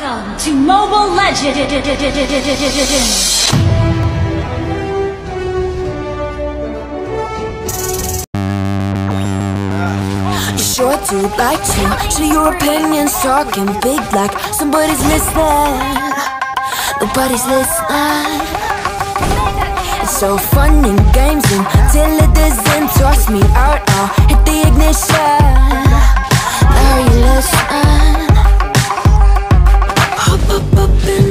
Welcome to Mobile Legends! You sure do like to share your opinions, talking big like somebody's listening. Nobody's listening. It's so fun in games until it doesn't toss me out. I'll hit the ignition. Now you listen. Hop up up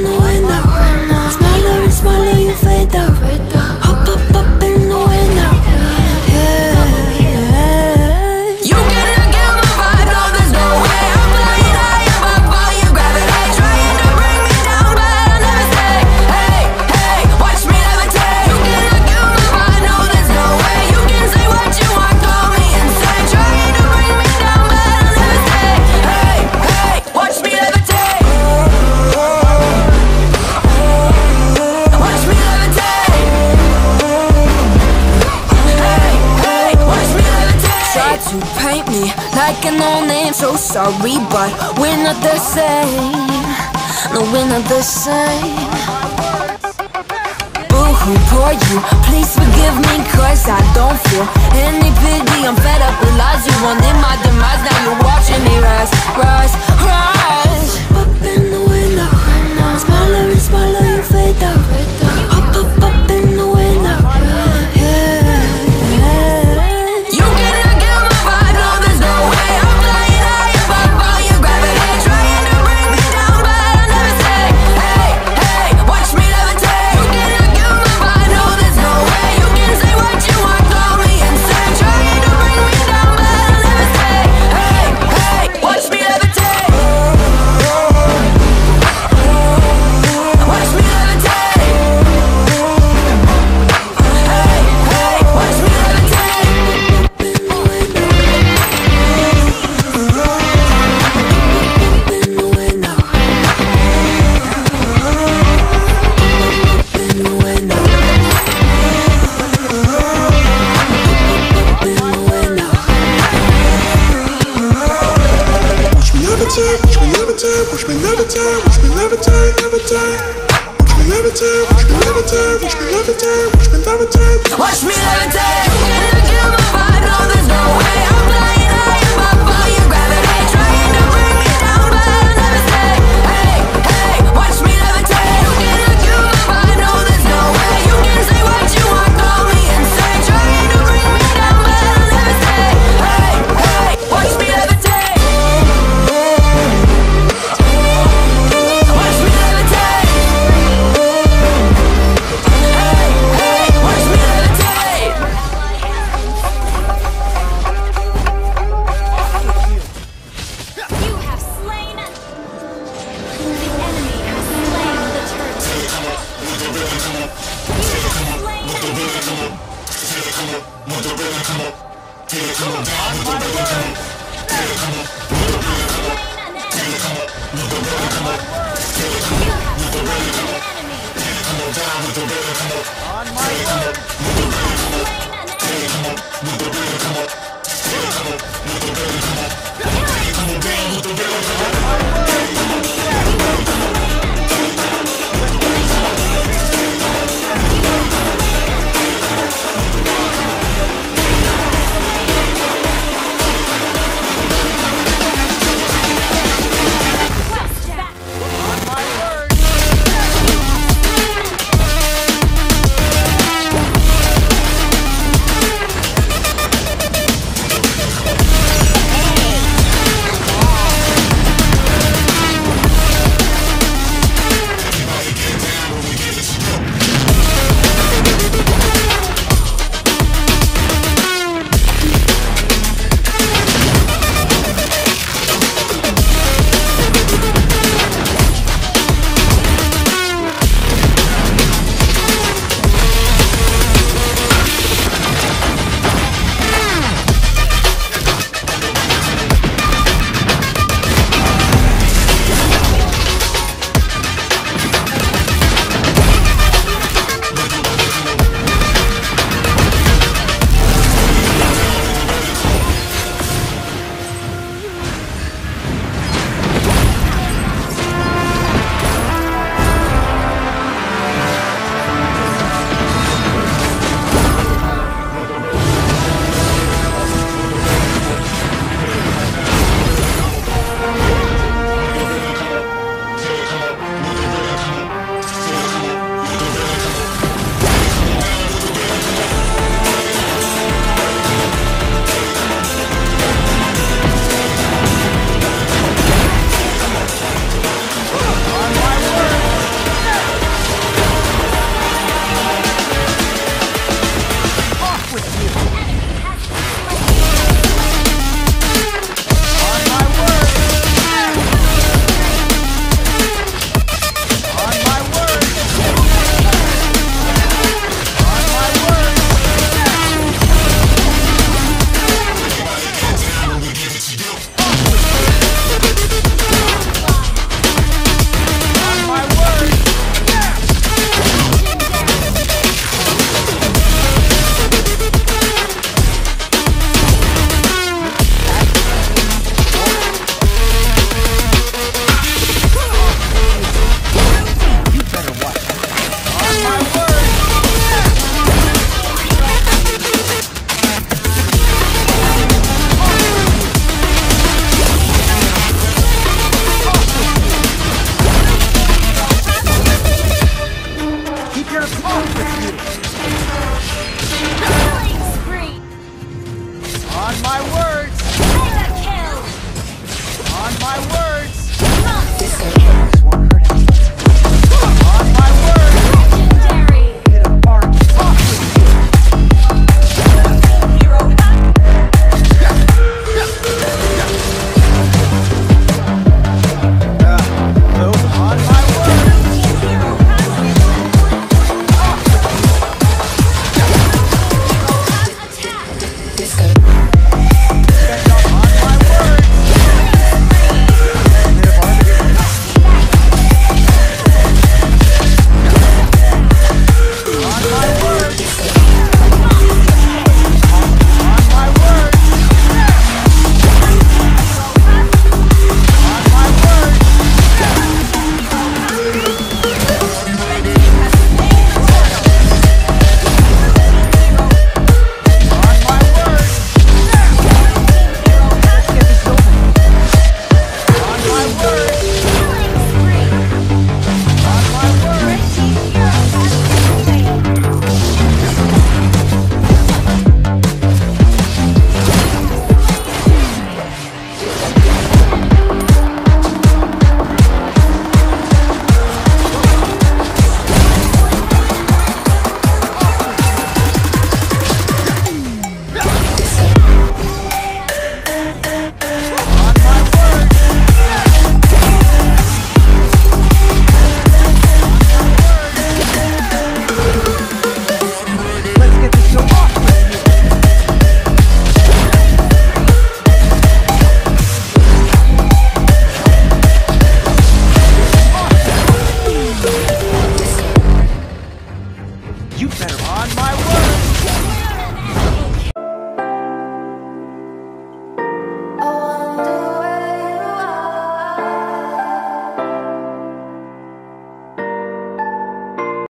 to paint me like an old name, so sorry, but we're not the same. No, we're not the same. Boo-hoo, poor you, please forgive me, cause I don't feel levitate, watch me levitate, watch me levitate, watch me levitate, levitate. Watch me levitate, watch me levitate, watch me levitate, watch me levitate. Watch me levitate. Kill my vibe, no, there's no way. I'm も戻れるかも出かも戻れるかも出るかも戻れるかも出かも戻れるかも出かも戻れるかも出かも戻れるかも出かも戻れるかも